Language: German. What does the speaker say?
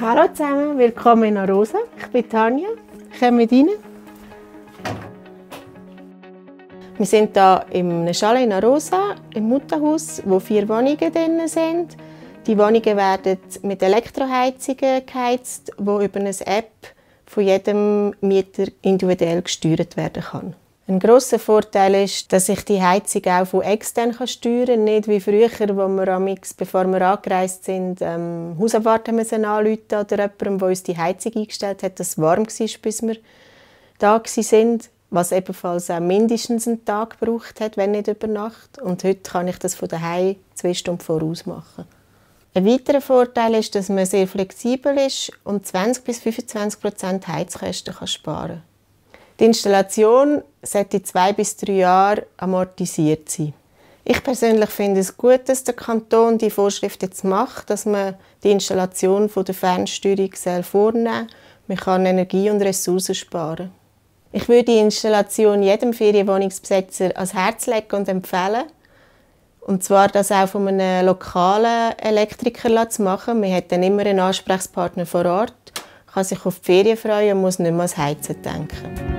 Hallo zusammen, willkommen in Arosa. Ich bin Tanja. Kommt rein. Wir sind hier im Chalet in Arosa, im Mutterhaus, wo vier Wohnungen drin sind. Die Wohnungen werden mit Elektroheizungen geheizt, wo über eine App von jedem Mieter individuell gesteuert werden kann. Ein großer Vorteil ist, dass ich die Heizung auch von extern steuern kann, nicht wie früher, wo wir amix, bevor wir angereist sind, ähm, Hausabwarten müssen anrufen oder jemandem, der uns die Heizung eingestellt hat, dass es warm war, bis wir da sind, was ebenfalls auch mindestens einen Tag gebraucht hat, wenn nicht über Nacht. Und heute kann ich das von daheim zwei Stunden voraus machen. Ein weiterer Vorteil ist, dass man sehr flexibel ist und 20 bis 25 Prozent Heizkosten kann sparen kann. Die Installation sollte zwei bis drei Jahre amortisiert sein. Ich persönlich finde es gut, dass der Kanton die Vorschrift jetzt macht, dass man die Installation von der Fernsteuerung vornehmen soll. Man kann Energie und Ressourcen sparen. Ich würde die Installation jedem Ferienwohnungsbesitzer ans Herz legen und empfehlen. Und zwar das auch von einem lokalen Elektriker zu machen. Man hat dann immer einen Ansprechpartner vor Ort, kann sich auf die Ferien freuen und muss nicht mehr ans Heizen denken.